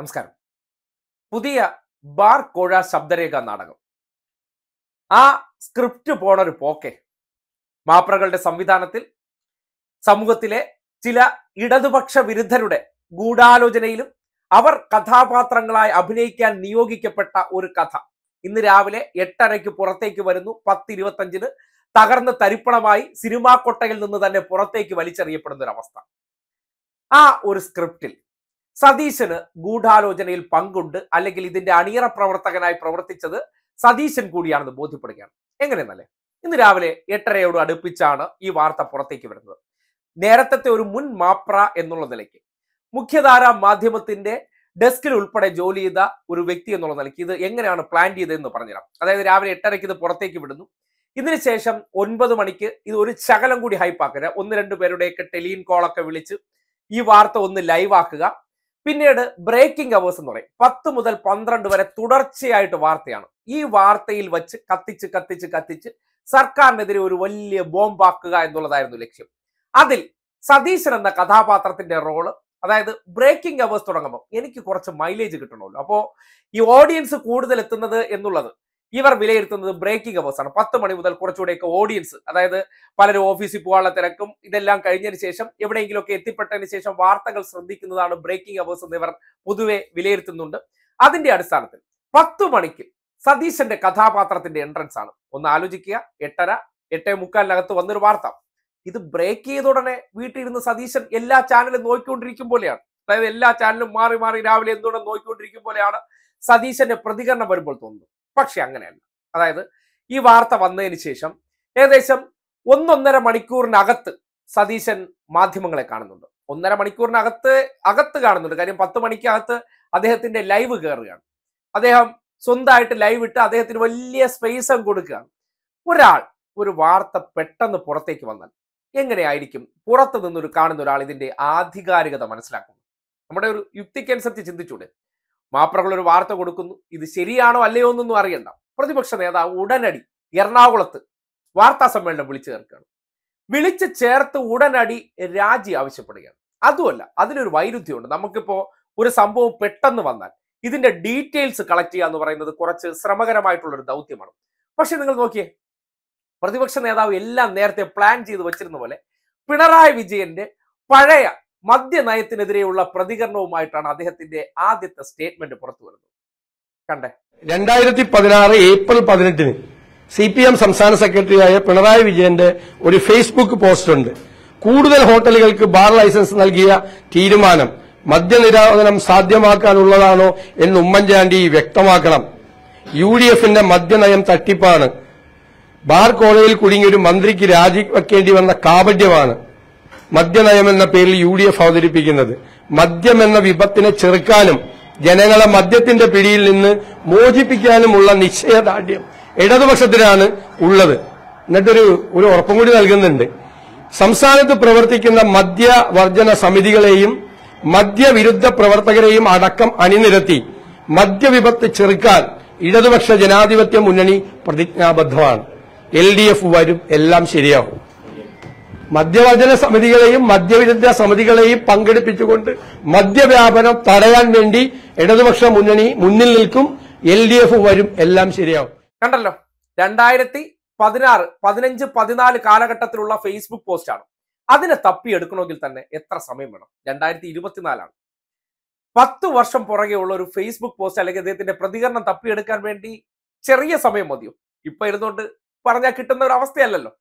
നമസ്കാരം. പുതിയ ബാർ കോഴ ശബ്ദരേഖ നാടകം. ആ സ്ക്രിപ്റ്റ് പോണൊരു പോക്കെ. മാപ്രകളുടെ സംവിധാനത്തിൽ സമൂഹത്തിലെ ചില ഇടതുപക്ഷ വിരുദ്ധരുടെ ഗൂഢാലോചനയിലും അവർ കഥാപാത്രങ്ങളായി അഭിനയിക്കാൻ നിയോഗിക്കപ്പെട്ട ഒരു കഥ. ഇന്ന് രാവിലെ എട്ടരയ്ക്ക് പുറത്തേക്ക് വരുന്നു. പത്ത് ഇരുപത്തഞ്ചിന് തകർന്ന് തരിപ്പണമായി സിനിമാ കൊട്ടയിൽ നിന്ന് തന്നെ പുറത്തേക്ക് വലിച്ചെറിയപ്പെടുന്ന ഒരു അവസ്ഥ ആ ഒരു സ്ക്രിപ്റ്റിൽ സതീശന് ഗൂഢാലോചനയിൽ പങ്കുണ്ട്. അല്ലെങ്കിൽ ഇതിന്റെ അണിയറ പ്രവർത്തകനായി പ്രവർത്തിച്ചത് സതീശൻ കൂടിയാണെന്ന് ബോധ്യപ്പെടുകയാണ്. എങ്ങനെയെന്നല്ലേ? ഇന്ന് രാവിലെ എട്ടരയോട് അടുപ്പിച്ചാണ് ഈ വാർത്ത പുറത്തേക്ക് വരുന്നത്. നേരത്തെ ഒരു മുൻ മാപ്ര എന്നുള്ള നിലയ്ക്ക്. മുഖ്യധാര മാധ്യമത്തിന്റെ ഡെസ്കിൽ ഉൾപ്പെടെ ജോലി ചെയ്ത ഒരു വ്യക്തി എന്നുള്ള നിലയ്ക്ക് ഇത് എങ്ങനെയാണ് പ്ലാൻ ചെയ്തതെന്ന് പറഞ്ഞുതരാം. അതായത് രാവിലെ എട്ടരയ്ക്ക് ഇത് പുറത്തേക്ക് വിടുന്നു. ഇതിനു ശേഷം ഒൻപത് മണിക്ക് ഇത് ഒരു ശകലം കൂടി ഹൈപ്പാക്കുക ഒന്ന് രണ്ട് പേരുടെയൊക്കെ ടെലിയൻ കോളൊക്കെ വിളിച്ച് ഈ വാർത്ത ഒന്ന് ലൈവ് ആക്കുക. പിന്നീട് ബ്രേക്കിംഗ് അവേഴ്സ് എന്ന് പറയും. പത്ത് മുതൽ പന്ത്രണ്ട് വരെ തുടർച്ചയായിട്ട് വാർത്തയാണ്. ഈ വാർത്തയിൽ വച്ച് കത്തിച്ച് കത്തിച്ച് കത്തിച്ച് സർക്കാരിനെതിരെ ഒരു വലിയ ബോംബാക്കുക എന്നുള്ളതായിരുന്നു ലക്ഷ്യം. അതിൽ സതീശൻ എന്ന കഥാപാത്രത്തിന്റെ റോൾ അതായത് ബ്രേക്കിംഗ് അവേഴ്സ് തുടങ്ങുമ്പോൾ എനിക്ക് കുറച്ച് മൈലേജ് കിട്ടണമല്ലോ. അപ്പോൾ ഈ ഓഡിയൻസ് കൂടുതൽ എത്തുന്നത് എന്നുള്ളത് ഇവർ വിലയിരുത്തുന്നത് ബ്രേക്കിംഗ് അവേഴ്സ് ആണ്. പത്ത് മണി മുതൽ കുറച്ചുകൂടെയൊക്കെ ഓഡിയൻസ് അതായത് പലരും ഓഫീസിൽ പോകാനുള്ള തിരക്കും ഇതെല്ലാം കഴിഞ്ഞതിന് ശേഷം എവിടെയെങ്കിലുമൊക്കെ എത്തിപ്പെട്ടതിന് ശേഷം വാർത്തകൾ ശ്രദ്ധിക്കുന്നതാണ് ബ്രേക്കിംഗ് അവേഴ്സ് എന്ന് ഇവർ പൊതുവെ വിലയിരുത്തുന്നുണ്ട്. അതിന്റെ അടിസ്ഥാനത്തിൽ പത്ത് മണിക്ക് സതീശന്റെ കഥാപാത്രത്തിന്റെ എൻട്രൻസ് ആണ്. ഒന്ന് ആലോചിക്കുക. എട്ടര എട്ടേ മുക്കാലിനകത്ത് വന്നൊരു വാർത്ത. ഇത് ബ്രേക്ക് ചെയ്ത ഉടനെ വീട്ടിലിരുന്ന് സതീശൻ എല്ലാ ചാനലും നോക്കിക്കൊണ്ടിരിക്കും പോലെയാണ്. അതായത് എല്ലാ ചാനലും മാറി മാറി രാവിലെ എന്തുകൊണ്ട് നോക്കിക്കൊണ്ടിരിക്കും പോലെയാണ് സതീശന്റെ പ്രതികരണം വരുമ്പോൾ തോന്നുന്നത്. പക്ഷെ അങ്ങനെയല്ല. അതായത് ഈ വാർത്ത വന്നതിന് ശേഷം ഏകദേശം ഒന്നൊന്നര മണിക്കൂറിനകത്ത് സതീശൻ മാധ്യമങ്ങളെ കാണുന്നുണ്ട്. ഒന്നര മണിക്കൂറിനകത്ത് അകത്ത് കാണുന്നുണ്ട്. കാര്യം പത്ത് മണിക്കകത്ത് അദ്ദേഹത്തിന്റെ ലൈവ് കയറുകയാണ്. അദ്ദേഹം സ്വന്തമായിട്ട് ലൈവ് ഇട്ട് അദ്ദേഹത്തിന് വലിയ സ്പേസും കൊടുക്കുകയാണ്. ഒരാൾ ഒരു വാർത്ത പെട്ടെന്ന് പുറത്തേക്ക് വന്നാൽ എങ്ങനെയായിരിക്കും? പുറത്ത് നിന്നൊരു കാണുന്ന ഒരാൾ ഇതിന്റെ ആധികാരികത മനസ്സിലാക്കുന്നത് നമ്മുടെ ഒരു യുക്തിക്കനുസരിച്ച് ചിന്തിച്ചൂടെ? മാപ്രകൾ ഒരു വാർത്ത കൊടുക്കുന്നു. ഇത് ശരിയാണോ അല്ലയോ എന്നൊന്നും അറിയണ്ട. പ്രതിപക്ഷ നേതാവ് ഉടനടി എറണാകുളത്ത് വാർത്താ സമ്മേളനം വിളിച്ചു ചേർക്കുകയാണ്. വിളിച്ചു ചേർത്ത് ഉടനടി രാജി ആവശ്യപ്പെടുകയാണ്. അതുമല്ല അതിനൊരു വൈരുദ്ധ്യമുണ്ട്. നമുക്കിപ്പോ ഒരു സംഭവം പെട്ടെന്ന് വന്നാൽ ഇതിന്റെ ഡീറ്റെയിൽസ് കളക്ട് ചെയ്യുക എന്ന് പറയുന്നത് കുറച്ച് ശ്രമകരമായിട്ടുള്ള ഒരു ദൗത്യമാണ്. പക്ഷെ നിങ്ങൾ നോക്കിയേ പ്രതിപക്ഷ നേതാവ് എല്ലാം നേരത്തെ പ്ലാൻ ചെയ്ത് വെച്ചിരുന്ന പോലെ പിണറായി വിജയന്റെ പഴയ മദ്യനയത്തിനെതിരെയുള്ള പ്രതികരണവുമായിട്ടാണ് അദ്ദേഹത്തിന്റെ ആദ്യത്തെ സ്റ്റേറ്റ്മെന്റ് പുറത്തു വരുന്നത്. കണ്ടേ? രണ്ടായിരത്തി പതിനാറ് ഏപ്രിൽ പതിനെട്ടിന് സി പി എം സംസ്ഥാന സെക്രട്ടറിയായ പിണറായി വിജയന്റെ ഒരു ഫേസ്ബുക്ക് പോസ്റ്റ് ഉണ്ട്. കൂടുതൽ ഹോട്ടലുകൾക്ക് ബാർ ലൈസൻസ് നൽകിയ തീരുമാനം മദ്യനിരോധനം സാധ്യമാക്കാനുള്ളതാണോ എന്ന് ഉമ്മൻചാണ്ടി വ്യക്തമാക്കണം. യു ഡി എഫിന്റെ മദ്യനയം തട്ടിപ്പാണ്. ബാർ കോളേജിൽ കുടുങ്ങിയൊരു മന്ത്രിക്ക് രാജിവെക്കേണ്ടി വന്ന കാപട്യമാണ്. മദ്യനയം എന്ന പേരിൽ യു ഡി എഫ് അവതരിപ്പിക്കുന്നത്. മദ്യം എന്ന വിപത്തിനെ ചെറുക്കാനും ജനങ്ങളെ മദ്യത്തിന്റെ പിടിയിൽ നിന്ന് മോചിപ്പിക്കാനുമുള്ള നിശ്ചയദാർഢ്യം ഇടതുപക്ഷത്തിനാണ് ഉള്ളത്. എന്നിട്ടൊരു ഒരു ഉറപ്പും കൂടി നൽകുന്നുണ്ട്. സംസ്ഥാനത്ത് പ്രവർത്തിക്കുന്ന മദ്യവർജന സമിതികളെയും മദ്യവിരുദ്ധ പ്രവർത്തകരെയും അടക്കം അണിനിരത്തി മദ്യവിപത്ത് ചെറുക്കാൻ ഇടതുപക്ഷ ജനാധിപത്യ മുന്നണി പ്രതിജ്ഞാബദ്ധമാണ്. എൽ ഡി എഫ് വരും എല്ലാം ശരിയാവും. മദ്യവർജന സമിതികളെയും മദ്യവിരുദ്ധ സമിതികളെയും പങ്കെടുപ്പിച്ചുകൊണ്ട് മദ്യവ്യാപനം തടയാൻ വേണ്ടി ഇടതുപക്ഷ മുന്നണി മുന്നിൽ നിൽക്കും എൽ ഡി എഫ് വരും എല്ലാം ശരിയാവും. കണ്ടല്ലോ? രണ്ടായിരത്തി പതിനാറ് പതിനഞ്ച് പതിനാല് കാലഘട്ടത്തിലുള്ള ഫേസ്ബുക്ക് പോസ്റ്റാണ്. അതിനെ തപ്പിയെടുക്കണമെങ്കിൽ തന്നെ എത്ര സമയം വേണം? രണ്ടായിരത്തി ഇരുപത്തിനാലാണ്. പത്ത് വർഷം പുറകെ ഉള്ള ഒരു ഫേസ്ബുക്ക് പോസ്റ്റ് അല്ലെങ്കിൽ അദ്ദേഹത്തിന്റെ പ്രതികരണം തപ്പിയെടുക്കാൻ വേണ്ടി ചെറിയ സമയം മതിയോ? ഇപ്പൊ ഇരുന്നുകൊണ്ട് പറഞ്ഞാൽ കിട്ടുന്ന ഒരു അവസ്ഥയല്ലല്ലോ.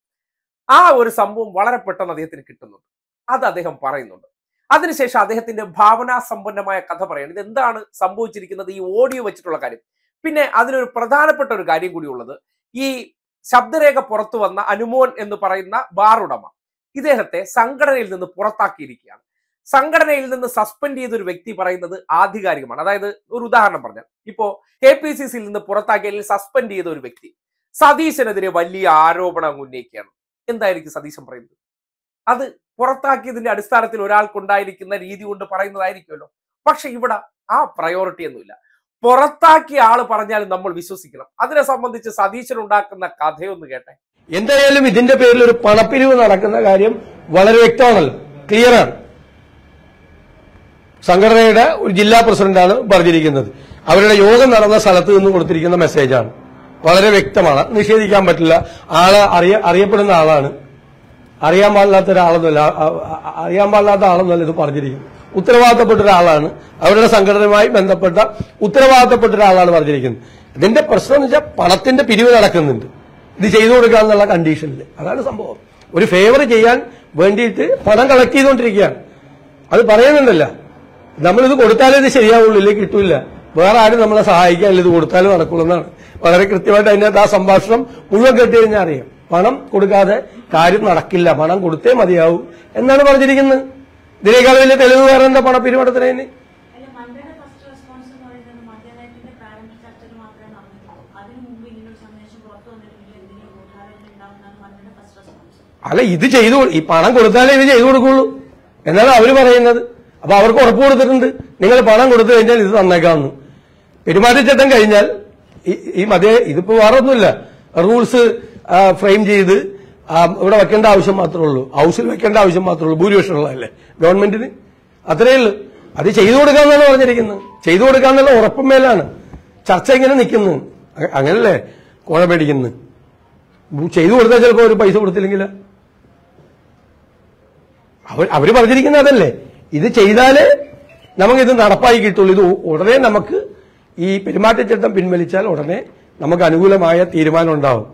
ആ ഒരു സംഭവം വളരെ പെട്ടെന്ന് അദ്ദേഹത്തിന് കിട്ടുന്നുണ്ട്. അത് അദ്ദേഹം പറയുന്നുണ്ട്. അതിനുശേഷം അദ്ദേഹത്തിന്റെ ഭാവനാ സമ്പന്നമായ കഥ പറയുന്നത് ഇത് എന്താണ് സംഭവിച്ചിരിക്കുന്നത്? ഈ ഓഡിയോ വെച്ചിട്ടുള്ള കാര്യം. പിന്നെ അതിലൊരു പ്രധാനപ്പെട്ട ഒരു കാര്യം കൂടി ഉള്ളത്. ഈ ശബ്ദരേഖ പുറത്തു വന്ന അനുമോൻ എന്ന് പറയുന്ന ബാർ ഉടമ ഇദ്ദേഹത്തെ സംഘടനയിൽ നിന്ന് പുറത്താക്കിയിരിക്കുകയാണ്. സംഘടനയിൽ നിന്ന് സസ്പെൻഡ് ചെയ്ത ഒരു വ്യക്തി പറയുന്നത് ആധികാരികമാണ്. അതായത് ഒരു ഉദാഹരണം പറഞ്ഞാൽ ഇപ്പോ കെ പി സി സിയിൽ നിന്ന് പുറത്താക്കിയ സസ്പെൻഡ് ചെയ്ത ഒരു വ്യക്തി സതീശനെതിരെ വലിയ ആരോപണം ഉന്നയിക്കുകയാണ്. എന്തായിരിക്കും സതീശൻ പറയുന്നത്? അത് പുറത്താക്കിയതിന്റെ അടിസ്ഥാനത്തിൽ ഒരാൾക്കുണ്ടായിരിക്കുന്ന രീതി കൊണ്ട് പറയുന്നതായിരിക്കുമല്ലോ. പക്ഷെ ഇവിടെ ആ പ്രയോറിറ്റി ഒന്നുമില്ല. പുറത്താക്കിയ ആൾ പറഞ്ഞാലും നമ്മൾ വിശ്വസിക്കണം. അതിനെ സംബന്ധിച്ച് സതീശൻ ഉണ്ടാക്കുന്ന കഥയൊന്ന് കേട്ടെ. എന്തായാലും ഇതിന്റെ പേരിൽ ഒരു പണപ്പിരിവ് നടക്കുന്ന കാര്യം വളരെ വ്യക്തമാണല്ലോ. ക്ലിയറാണ് സംഘടനയുടെ ഒരു ജില്ലാ പ്രസിഡന്റാണ് പറഞ്ഞിരിക്കുന്നത്. അവരുടെ യോഗം നടന്ന സ്ഥലത്ത് നിന്ന് കൊടുത്തിരിക്കുന്ന മെസ്സേജാണ് വളരെ വ്യക്തമാണ്. നിഷേധിക്കാൻ പറ്റില്ല. ആൾ അറിയ അറിയപ്പെടുന്ന ആളാണ്. അറിയാൻ പാടില്ലാത്ത ഒരാളൊന്നുമല്ല. അറിയാൻ പാടില്ലാത്ത ആളൊന്നുമല്ല ഇത് പറഞ്ഞിരിക്കും ഉത്തരവാദിത്തപ്പെട്ട ഒരാളാണ്. അവരുടെ സംഘടനയുമായി ബന്ധപ്പെട്ട ഉത്തരവാദിത്തപ്പെട്ട ഒരാളാണ് പറഞ്ഞിരിക്കുന്നത്. ഇതിന്റെ പ്രശ്നം എന്ന് വെച്ചാൽ പണത്തിന്റെ പിരിവ് നടക്കുന്നുണ്ട്. ഇത് ചെയ്തു കൊടുക്കുക എന്നുള്ള കണ്ടീഷനിൽ അതാണ് സംഭവം. ഒരു ഫേവർ ചെയ്യാൻ വേണ്ടിയിട്ട് പണം കളക്ട് ചെയ്തുകൊണ്ടിരിക്കുകയാണ്. അത് പറയുന്നുണ്ടല്ല. നമ്മളിത് കൊടുത്താലേ ഇത് ശരിയാവുള്ളൂ ഇല്ലെങ്കിൽ കിട്ടൂല വേറെ ആരും നമ്മളെ സഹായിക്കാൻ ഇത് കൊടുത്താലും നടക്കുള്ളൂ എന്നാണ് വളരെ കൃത്യമായിട്ട് അതിനകത്ത് ആ സംഭാഷണം മുഴുവൻ കേട്ട് കഴിഞ്ഞാൽ അറിയാം. പണം കൊടുക്കാതെ കാര്യം നടക്കില്ല. പണം കൊടുത്തേ മതിയാവും എന്നാണ് പറഞ്ഞിരിക്കുന്നത്. ഇതിനേക്കാൾ വലിയ തെളിവ് വേറെ എന്താ പണ പിരിവടത്തിന് അല്ല മന്ത്രിയുടെ ഫസ്റ്റ് റെസ്പോൺസ് എന്ന് പറയുന്നത് മദ്യനയത്തിന്റെ പ്രാരംഭ മാത്രമേ നടന്നിട്ടുള്ളൂ. അതിനു മുമ്പ് ഇങ്ങനൊരു സന്ദേശം പുറത്തു വന്നിട്ടുണ്ടെങ്കിൽ എന്തെങ്കിലും ഗൂഢാലോചന ഉണ്ടാകുന്നതാണ് മന്ത്രിയുടെ ഫസ്റ്റ് റെസ്പോൺസ് അല്ല ഇത് ചെയ്തു ഈ പണം കൊടുത്താലേ ഇത് ചെയ്തു കൊടുക്കുള്ളൂ. എന്നാണ് അവർ പറയുന്നത്. അപ്പൊ അവർക്ക് ഉറപ്പ് കൊടുത്തിട്ടുണ്ട്. നിങ്ങൾ പണം കൊടുത്തു കഴിഞ്ഞാൽ ഇത് തന്നേക്കാമെന്ന് പെരുമാറ്റച്ചട്ടം കഴിഞ്ഞാൽ ഈ- മതേ ഇതിപ്പോ വേറെ ഒന്നുമില്ല റൂൾസ് ഫ്രെയിം ചെയ്ത് ഇവിടെ വെക്കേണ്ട ആവശ്യം മാത്രമേ ഉള്ളൂ. ഹൗസിൽ വെക്കേണ്ട ആവശ്യം മാത്രമേ ഉള്ളൂ. ഭൂരിപക്ഷം ഉള്ളതല്ലേ ഗവൺമെന്റിന്? അത്രയേ ഉള്ളൂ. അത് ചെയ്തു കൊടുക്കാന്നാണ് പറഞ്ഞിരിക്കുന്നത്. ചെയ്തു കൊടുക്കാന്നുള്ള ഉറപ്പും മേലാണ്. ചർച്ച ഇങ്ങനെ നിൽക്കുന്നു. അങ്ങനല്ലേ? കോഴ പേടിക്കുന്നു. ചെയ്തു കൊടുത്താൽ ചിലപ്പോൾ ഒരു പൈസ കൊടുത്തില്ലെങ്കിൽ അവർ അവർ പറഞ്ഞിരിക്കുന്നത് അതല്ലേ. ഇത് ചെയ്താലേ നമുക്കിത് നടപ്പായി കിട്ടുള്ളൂ. ഇത് ഉടനെ നമുക്ക് ഈ പെരുമാറ്റച്ചട്ടം പിൻവലിച്ചാൽ ഉടനെ നമുക്ക് അനുകൂലമായ തീരുമാനം ഉണ്ടാവും.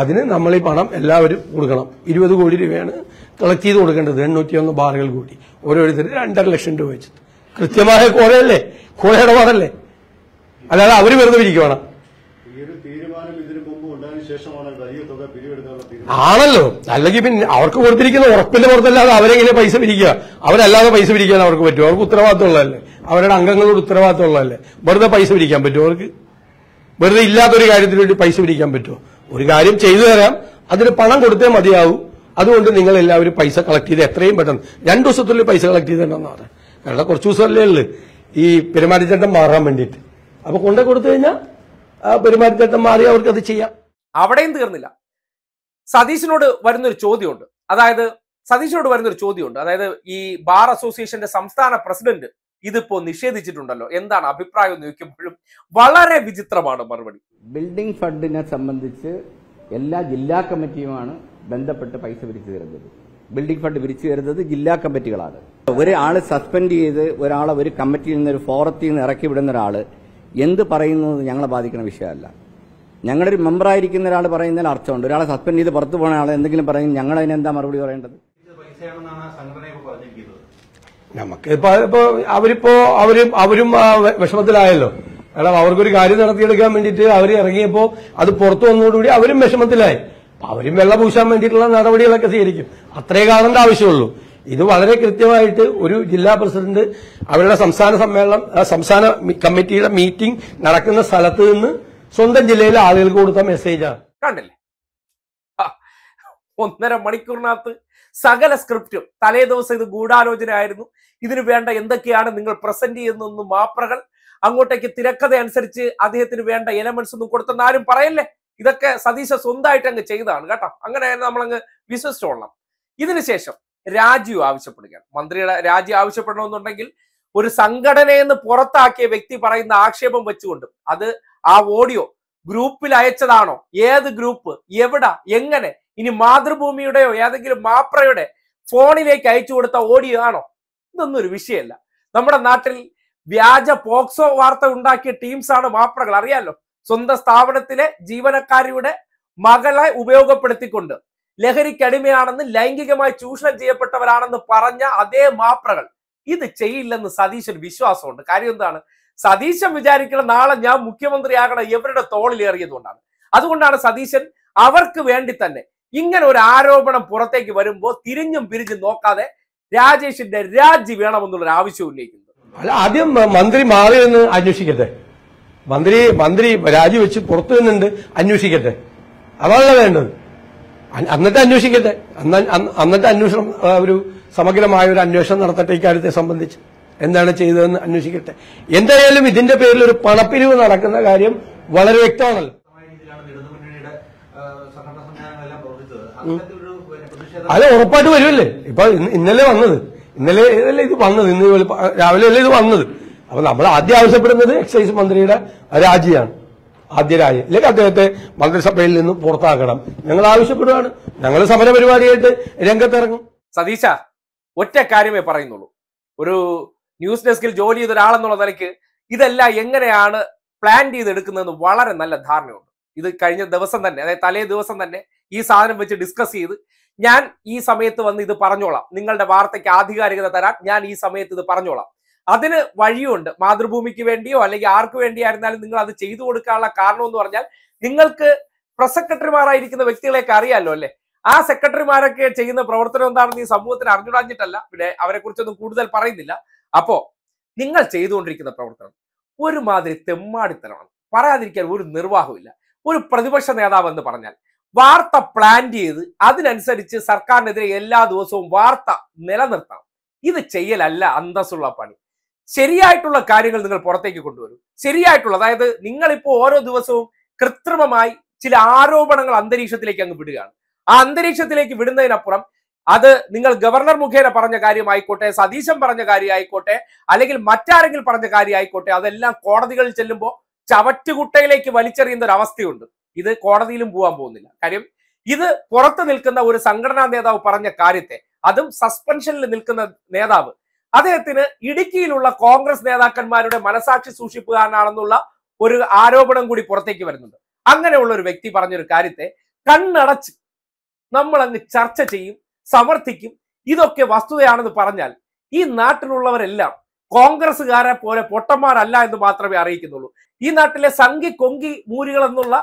അതിന് നമ്മൾ ഈ പണം എല്ലാവരും കൊടുക്കണം. ഇരുപത് കോടി രൂപയാണ് കളക്ട് ചെയ്ത് കൊടുക്കേണ്ടത്. എണ്ണൂറ്റിയൊന്ന് ബാറുകൾ കൂടി. ഓരോരുത്തർ രണ്ടര ലക്ഷം രൂപ വെച്ചിട്ട്. കൃത്യമായ കോഴയല്ലേ കോഴ ഇടപാടല്ലേ? അല്ലാതെ അവർ വെറുതെ ഇരിക്കുവാണ് ആണല്ലോ. അല്ലെങ്കിൽ പിന്നെ അവർക്ക് കൊടുത്തിരിക്കുന്ന ഉറപ്പിന്റെ പുറത്തല്ലാതെ അവരെങ്ങനെ പൈസ പിരിക്കുക? അവരല്ലാതെ പൈസ പിരിക്കാൻ അവർക്ക് പറ്റും അവർക്ക് ഉത്തരവാദിത്തമുള്ളതല്ലേ? അവരുടെ അംഗങ്ങളോട് ഉത്തരവാദിത്തമുള്ളതല്ലേ? വെറുതെ പൈസ പിരിക്കാൻ പറ്റുമോ അവർക്ക്? വെറുതെ ഇല്ലാത്തൊരു കാര്യത്തിന് വേണ്ടി പൈസ പിരിക്കാൻ പറ്റുമോ? ഒരു കാര്യം ചെയ്തു തരാം അതിന് പണം കൊടുത്തേ മതിയാവും. അതുകൊണ്ട് നിങ്ങൾ എല്ലാവരും പൈസ കളക്ട് ചെയ്ത് എത്രയും പെട്ടെന്ന് രണ്ടു ദിവസത്തിനുള്ളിൽ പൈസ കളക്ട് ചെയ്തിട്ടുണ്ടെന്ന് പറയാം കാരണം കുറച്ച് ദിവസമല്ലേ ഉള്ളു. ഈ പെരുമാറ്റച്ചട്ടം മാറാൻ വേണ്ടിയിട്ട്. അപ്പൊ കൊണ്ടേ കൊടുത്തു കഴിഞ്ഞാൽ ആ പെരുമാറ്റച്ചട്ടം മാറി അവർക്ക് അത് ചെയ്യാം. അവിടെയും തീർന്നില്ല. സതീശിനോട് വരുന്നൊരു ചോദ്യമുണ്ട്. അതായത് സതീശിനോട് വരുന്നൊരു ചോദ്യമുണ്ട്. അതായത് ഈ ബാർ അസോസിയേഷന്റെ സംസ്ഥാന പ്രസിഡന്റ് ഇതിപ്പോ നിഷേധിച്ചിട്ടുണ്ടല്ലോ. എന്താണ് അഭിപ്രായം എന്ന് ചോദിക്കുമ്പോഴും വളരെ വിചിത്രമാണ് മറുപടി. ബിൽഡിംഗ് ഫണ്ടിനെ സംബന്ധിച്ച് എല്ലാ ജില്ലാ കമ്മിറ്റിയുമാണ് ബന്ധപ്പെട്ട് പൈസ പിരിച്ചു തരുന്നത്. ബിൽഡിംഗ് ഫണ്ട് പിരിച്ചു തരുന്നത് ജില്ലാ കമ്മിറ്റികളാണ്. ഒരാൾ സസ്പെൻഡ് ചെയ്ത് ഒരാളെ ഒരു കമ്മിറ്റിയിൽ നിന്ന് ഒരു ഫോറത്തിൽ നിന്ന് ഇറക്കി വിടുന്ന ഒരാൾ എന്ത് പറയുന്നത് ഞങ്ങളെ ബാധിക്കുന്ന വിഷയമല്ല. ഞങ്ങളുടെ ഒരു മെമ്പറായിരിക്കുന്ന ഒരാൾ പറയുന്നതിൽ അർത്ഥമുണ്ട്. ഒരാളെ സസ്പെൻഡ് ചെയ്ത് പുറത്തു പോകുന്ന ആൾ എന്തെങ്കിലും പറയും ഞങ്ങൾ അതിനെന്താ മറുപടി പറയേണ്ടത്? പൈസയാണെന്നാണ് സംഘടന ഇപ്പോൾ പറഞ്ഞിരിക്കുന്നത്. നമുക്ക്. ഇപ്പൊ ഇപ്പൊ അവരിപ്പോ അവരും അവരും വിഷമത്തിലായല്ലോ. കാരണം അവർക്കൊരു കാര്യം നടത്തിയെടുക്കാൻ വേണ്ടിയിട്ട് അവർ ഇറങ്ങിയപ്പോ അത് പുറത്തു വന്നതോടുകൂടി അവരും വിഷമത്തിലായി. അവരും വെള്ളം പൂശാൻ വേണ്ടിയിട്ടുള്ള നടപടികളൊക്കെ സ്വീകരിക്കും. അത്രേ കാണേണ്ട ആവശ്യമുള്ളൂ. ഇത് വളരെ കൃത്യമായിട്ട് ഒരു ജില്ലാ പ്രസിഡന്റ് അവരുടെ സംസ്ഥാന സമ്മേളനം സംസ്ഥാന കമ്മിറ്റിയുടെ മീറ്റിംഗ് നടക്കുന്ന സ്ഥലത്ത് നിന്ന് സ്വന്തം ജില്ലയിലെ ആളുകൾക്ക് കൊടുത്ത മെസ്സേജാണ് കണ്ടില്ലേ? ഒന്നര മണിക്കൂറിനകത്ത് സകല സ്ക്രിപ്റ്റും തലേ ദിവസം ഇത് ഗൂഢാലോചന ആയിരുന്നു ഇതിന് വേണ്ട എന്തൊക്കെയാണ് നിങ്ങൾ പ്രസന്റ് ചെയ്യുന്നൊന്നും മാപ്രകൾ അങ്ങോട്ടേക്ക് തിരക്കഥ അനുസരിച്ച് അദ്ദേഹത്തിന് വേണ്ട എലമെന്റ്സ് ഒന്നും കൊടുത്തെന്ന് ആരും പറയല്ലേ? ഇതൊക്കെ സതീശ സ്വന്തമായിട്ട് അങ്ങ് ചെയ്തതാണ് കേട്ടോ. അങ്ങനെ നമ്മളങ്ങ് വിശ്വസിച്ചോളണം. ഇതിനുശേഷം രാജി ആവശ്യപ്പെടുകയാണ്. മന്ത്രിയുടെ രാജി ആവശ്യപ്പെടണമെന്നുണ്ടെങ്കിൽ ഒരു സംഘടനയെന്ന് പുറത്താക്കിയ വ്യക്തി പറയുന്ന ആക്ഷേപം വെച്ചുകൊണ്ട് അത് ആ ഓഡിയോ ഗ്രൂപ്പിൽ അയച്ചതാണോ? ഏത് ഗ്രൂപ്പ് എവിടെ? എങ്ങനെ? ഇനി മാതൃഭൂമിയുടെയോ ഏതെങ്കിലും മാപ്രയുടെ ഫോണിലേക്ക് അയച്ചു കൊടുത്ത ഓഡിയോ ആണോ? ഇതൊന്നും ഒരു വിഷയമല്ല. നമ്മുടെ നാട്ടിൽ വ്യാജ പോക്സോ വാർത്ത ഉണ്ടാക്കിയ ടീംസ് ആണ് മാപ്രകൾ. അറിയാലോ? സ്വന്തം സ്ഥാപനത്തിലെ ജീവനക്കാരിയുടെ മകളെ ഉപയോഗപ്പെടുത്തിക്കൊണ്ട് ലഹരിക്കടിമയാണെന്ന് ലൈംഗികമായി ചൂഷണം ചെയ്യപ്പെട്ടവരാണെന്ന് പറഞ്ഞ അതേ മാപ്രകൾ. ഇത് ചെയ്യില്ലെന്ന് സതീശൻ വിശ്വാസമുണ്ട്. കാര്യം എന്താണ്? സതീശൻ വിചാരിക്കണം നാളെ ഞാൻ മുഖ്യമന്ത്രിയാകണം ഇവരുടെ തോളിലേറിയതുകൊണ്ടാണ്. അതുകൊണ്ടാണ് സതീശൻ അവർക്ക് വേണ്ടി തന്നെ ഇങ്ങനെ ഒരു ആരോപണം പുറത്തേക്ക് വരുമ്പോൾ തിരിഞ്ഞും പിരിഞ്ഞും നോക്കാതെ രാജേഷിന്റെ രാജി വേണമെന്നുള്ളൊരു ആവശ്യം ഉന്നയിക്കുന്നത് അല്ല ആദ്യം മന്ത്രി മാറി എന്ന് അന്വേഷിക്കട്ടെ. മന്ത്രി മന്ത്രി രാജിവെച്ച് പുറത്തു നിന്നുണ്ട് അന്വേഷിക്കട്ടെ. അതാണല്ലോ വേണ്ടത്. അന്നത്തെ അന്വേഷിക്കട്ടെ. അന്ന- അന്ന- അന്വേഷണം ഒരു സമഗ്രമായ ഒരു അന്വേഷണം നടത്തട്ടെ ഇക്കാര്യത്തെ സംബന്ധിച്ച്. എന്താണ് ചെയ്തതെന്ന് അന്വേഷിക്കട്ടെ. എന്തായാലും ഇതിന്റെ പേരിൽ ഒരു പണപ്പിരിവ് നടക്കുന്ന കാര്യം വളരെ വ്യക്തമാണല്ലോ ശക്തമായ രീതിയിലാണ് ഇടതുമുന്നണിയുടെ ആ, സംഘടനാ സംവിധാനങ്ങളെല്ലാം പ്രവർത്തിച്ചത് അത്തരത്തിലൊരു പിന്നെ പ്രതിഷേധം അത് ഉറപ്പായിട്ട് വരുമല്ലേ ഇപ്പൊ ഇന്നലെ വന്നത്. ഇന്നലെ അല്ലേ ഇത് വന്നത്. ഇന്ന് രാവിലെ അല്ലേ ഇത് വന്നത്. അപ്പൊ നമ്മൾ ആദ്യം ആവശ്യപ്പെടുന്നത് എക്സൈസ് മന്ത്രിയുടെ രാജിയാണ്. ആദ്യ രാജി. അല്ലെങ്കിൽ അദ്ദേഹത്തെ മന്ത്രിസഭയിൽ നിന്ന് പുറത്താക്കണം. ഞങ്ങൾ ആവശ്യപ്പെടുകയാണ് ഞങ്ങൾ സമരപരിപാടിയായിട്ട് രംഗത്തിറങ്ങും. സതീശ ഒറ്റ കാര്യമേ പറയുന്നുള്ളൂ. ഒരു ന്യൂസ് ഡെസ്കിൽ ജോലി ചെയ്ത ഒരാളെന്നുള്ള നിലയ്ക്ക് ഇതെല്ലാം എങ്ങനെയാണ് പ്ലാൻ ചെയ്തെടുക്കുന്നതെന്ന് വളരെ നല്ല ധാരണയുണ്ട്. ഇത് കഴിഞ്ഞ ദിവസം തന്നെ അതായത് തലേ ദിവസം തന്നെ ഈ സാധനം വെച്ച് ഡിസ്കസ് ചെയ്ത് ഞാൻ ഈ സമയത്ത് വന്ന് ഇത് പറഞ്ഞോളാം. നിങ്ങളുടെ വാർത്തയ്ക്ക് ആധികാരികത തരാൻ ഞാൻ ഈ സമയത്ത് ഇത് പറഞ്ഞോളാം. അതിന് വഴിയുണ്ട്. മാതൃഭൂമിക്ക് വേണ്ടിയോ അല്ലെങ്കിൽ ആർക്ക് വേണ്ടിയായിരുന്നാലും നിങ്ങൾ അത് ചെയ്തു കൊടുക്കാനുള്ള കാരണം എന്ന് പറഞ്ഞാൽ നിങ്ങൾക്ക് പ്രസ് സെക്രട്ടറിമാരായിരിക്കുന്ന വ്യക്തികളെയൊക്കെ അറിയാമല്ലോ അല്ലെ? ആ സെക്രട്ടറിമാരൊക്കെ ചെയ്യുന്ന പ്രവർത്തനം എന്താണെന്ന് ഈ സമൂഹത്തിന് അറിഞ്ഞുടാഞ്ഞിട്ടല്ല. പിന്നെ അവരെ കുറിച്ചൊന്നും കൂടുതൽ പറയുന്നില്ല. അപ്പോ നിങ്ങൾ ചെയ്തുകൊണ്ടിരിക്കുന്ന പ്രവർത്തനം ഒരുമാതിരി തെമ്മാടിത്തരമാണ്. പറയാതിരിക്കാൻ ഒരു നിർവാഹമില്ല ഒരു പ്രതിപക്ഷ നേതാവ് എന്ന് പറഞ്ഞാൽ വാർത്ത പ്ലാൻ ചെയ്ത് അതിനനുസരിച്ച് സർക്കാരിനെതിരെ എല്ലാ ദിവസവും വാർത്ത നിലനിർത്താം ഇത് ചെയ്യലല്ല അന്തസ്സുള്ള പണി. ശരിയായിട്ടുള്ള കാര്യങ്ങൾ നിങ്ങൾ പുറത്തേക്ക് കൊണ്ടുവരും. ശരിയായിട്ടുള്ള അതായത് നിങ്ങളിപ്പോൾ ഓരോ ദിവസവും കൃത്രിമമായി ചില ആരോപണങ്ങൾ അന്തരീക്ഷത്തിലേക്ക് അങ്ങ് വിടുകയാണ്. ആ അന്തരീക്ഷത്തിലേക്ക് വിടുന്നതിനപ്പുറം അത് നിങ്ങൾ ഗവർണർ മുഖേന പറഞ്ഞ കാര്യമായിക്കോട്ടെ സതീശൻ പറഞ്ഞ കാര്യമായിക്കോട്ടെ അല്ലെങ്കിൽ മറ്റാരെങ്കിലും പറഞ്ഞ കാര്യമായിക്കോട്ടെ അതെല്ലാം കോടതികളിൽ ചെല്ലുമ്പോൾ ചവറ്റുകുട്ടയിലേക്ക് വലിച്ചെറിയുന്ന ഒരു അവസ്ഥയുണ്ട്. ഇത് കോടതിയിലും പോകാൻ പോകുന്നില്ല. കാര്യം ഇത് പുറത്ത് നിൽക്കുന്ന ഒരു സംഘടനാ നേതാവ് പറഞ്ഞ കാര്യത്തെ അതും സസ്പെൻഷനിൽ നിൽക്കുന്ന നേതാവ്. അദ്ദേഹത്തിന് ഇടുക്കിയിലുള്ള കോൺഗ്രസ് നേതാക്കന്മാരുടെ മനസാക്ഷി സൂക്ഷിപ്പുകാരനാണെന്നുള്ള ഒരു ആരോപണം കൂടി പുറത്തേക്ക് വരുന്നുണ്ട്. അങ്ങനെയുള്ള ഒരു വ്യക്തി പറഞ്ഞൊരു കാര്യത്തെ കണ്ണടച്ച് നമ്മൾ അങ്ങ് ചർച്ച ചെയ്യും സമർത്ഥിക്കും. ഇതൊക്കെ വസ്തുതയാണെന്ന് പറഞ്ഞാൽ ഈ നാട്ടിലുള്ളവരെല്ലാം കോൺഗ്രസ്സുകാരെ പോലെ പൊട്ടന്മാരല്ല എന്ന് മാത്രമേ അറിയിക്കുന്നുള്ളൂ. ഈ നാട്ടിലെ സംഘി കൊങ്കി മൂരികൾ എന്നുള്ള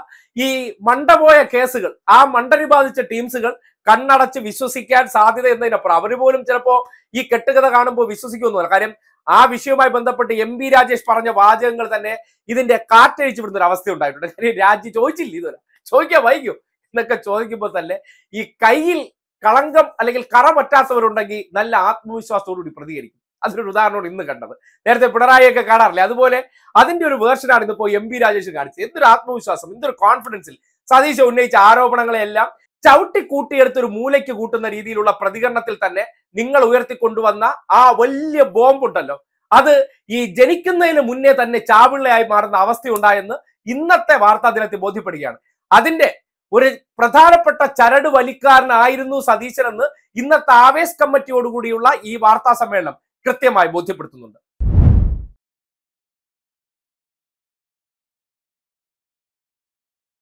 ഈ മണ്ടപോയ കേസുകൾ ആ മണ്ടരി ബാധിച്ച ടീംസുകൾ കണ്ണടച്ച് വിശ്വസിക്കാൻ സാധ്യത എന്നതിനപ്പുറം. അവർ പോലും ചിലപ്പോ ഈ കെട്ടുകഥ കാണുമ്പോൾ വിശ്വസിക്കുമെന്നില്ല കാര്യം ആ വിഷയവുമായി ബന്ധപ്പെട്ട് എം രാജേഷ് പറഞ്ഞ വാചകങ്ങൾ തന്നെ ഇതിന്റെ കാറ്റഴിച്ചു വിടുന്ന ഒരു അവസ്ഥ ഉണ്ടായിട്ടുണ്ട്. കാര്യം രാജി ചോദിച്ചില്ല ഇതുവരെ. ചോദിക്കാൻ വൈകും എന്നൊക്കെ ചോദിക്കുമ്പോൾ തന്നെ ഈ കയ്യിൽ കളങ്കം അല്ലെങ്കിൽ കറ പറ്റാത്തവരുണ്ടെങ്കിൽ നല്ല ആത്മവിശ്വാസത്തോടുകൂടി പ്രതികരിക്കും. അതിനൊരു ഉദാഹരണമാണ് ഇന്ന് കണ്ടത്. നേരത്തെ പിണറായിയൊക്കെ കാണാറില്ലേ? അതുപോലെ അതിന്റെ ഒരു വേർഷനാണ് ഇന്നിപ്പോ എം പി രാജേഷ് കാണിച്ചത്. എന്തൊരു ആത്മവിശ്വാസം എന്തൊരു കോൺഫിഡൻസിൽ സതീശ ഉന്നയിച്ച ആരോപണങ്ങളെല്ലാം ചവിട്ടി കൂട്ടിയെടുത്ത് ഒരു മൂലയ്ക്ക് കൂട്ടുന്ന രീതിയിലുള്ള പ്രതികരണത്തിൽ തന്നെ നിങ്ങൾ ഉയർത്തിക്കൊണ്ടുവന്ന ആ വലിയ ബോംബുണ്ടല്ലോ. അത് ഈ ജനിക്കുന്നതിന് മുന്നേ തന്നെ ചാവിള്ളയായി മാറുന്ന അവസ്ഥയുണ്ടായെന്ന് ഇന്നത്തെ വാർത്താ ദിനത്തിൽ ബോധ്യപ്പെടുകയാണ്. അതിന്റെ ഒരു പ്രധാനപ്പെട്ട ചരട് വലിക്കാരനായിരുന്നു സതീശനെന്ന് ഇന്നത്തെ ആവേശ് കമ്മിറ്റിയോടുകൂടിയുള്ള ഈ വാർത്താ സമ്മേളനം. കൃത്യമായി ബോധ്യപ്പെടുത്തുന്നുണ്ട്.